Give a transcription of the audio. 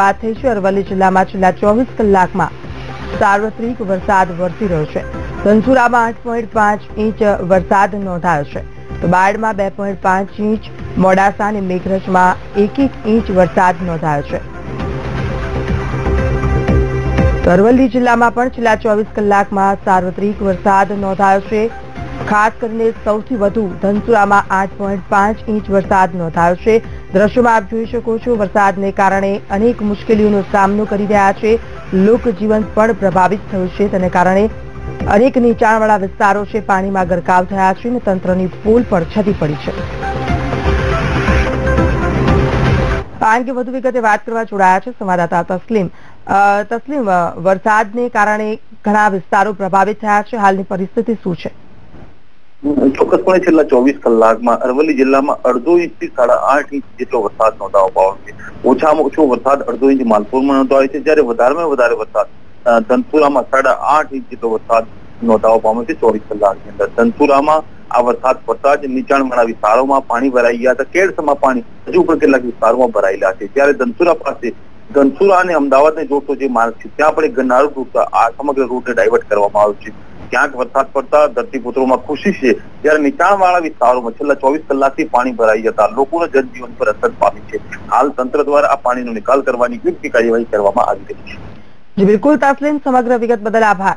વાત થઈ છે અરવલ્લી જિલ્લામાં છેલ્લા ચોવીસ કલાકમાં સાર્વત્રિક વરસાદ વરસી રહ્યો છે. ધનસુરામાં આઠ પોઈન્ટ પાંચ ઇંચ વરસાદ નોંધાયો છે. તો બાયડમાં બે પોઈન્ટ પાંચ ઇંચ, મોડાસા અને મેઘરજમાં એક એક ઇંચ વરસાદ નોંધાયો છે. અરવલ્લી જિલ્લામાં પણ છેલ્લા ચોવીસ કલાકમાં સાર્વત્રિક વરસાદ નોંધાયો છે. ખાસ કરીને સૌથી વધુ ધનસુરામાં આઠ પોઈન્ટ પાંચ ઇંચ વરસાદ નોંધાયો છે. દ્રશ્યોમાં આપ જોઈ શકો છો. વરસાદને કારણે અનેક મુશ્કેલીઓનો સામનો કરી રહ્યા છે. લોકજીવન પણ પ્રભાવિત થયું છે. તેને કારણે અનેક નીચાણવાળા વિસ્તારો છે. પાણીમાં ગરકાવ થયા છે અને તંત્રની પોલ પણ છતી પડી છે. આ અંગે વધુ વિગતે વાત કરવા જોડાયા છે સંવાદદાતા તસ્લીમ. તસ્લીમ, વરસાદને કારણે ઘણા વિસ્તારો પ્રભાવિત થયા છે. હાલની પરિસ્થિતિ શું છે? ચોક્કસપણે છેલ્લા ચોવીસ કલાકમાં અરવલ્લી જિલ્લામાં અડધો ઇંચ સાડા આઠ ઇંચ જેટલો વરસાદ નોંધાવો પામ્યો છે. ઓછામાં ઓછો વરસાદ અડધો ઇંચ માલપુરમાં નોંધાયો છે. જ્યારે વધારેમાં વધારે વરસાદ ધનપુરામાં સાડા આઠ ઇંચ જેટલો વરસાદ નોંધાવો પામ્યો છે ચોવીસ કલાકની અંદર. ધનપુરામાં આ વરસાદ પડતા જ નીચાણવાળા વિસ્તારોમાં પાણી ભરાઈ ગયા હતા. કેડસમાં પાણી હજુ પણ કેટલાક વિસ્તારોમાં ભરાયેલા છે. ત્યારે ધનસુરા પાસે, ધનસુરા અને અમદાવાદને જોડતો જે માર્ગ છે, ત્યાં પણ એક ગરનાળું તૂટતા આ સમગ્ર રૂટને ડાયવર્ટ કરવામાં આવ્યો છે. ક્યાંક વરસાદ પડતા ધરતીપુત્રોમાં ખુશી છે, જ્યારે નીચાણવાળા વિસ્તારોમાં છેલ્લા ચોવીસ કલાકથી પાણી ભરાઈ જતા લોકોના જનજીવન પર અસર પામી છે. હાલ તંત્ર દ્વારા આ પાણીનો નિકાલ કરવાની યોગ્ય કાર્યવાહી કરવામાં આવી રહી છે. બિલકુલ તાસલીમ સમગ્ર વિગત બદલ આભાર.